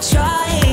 try it.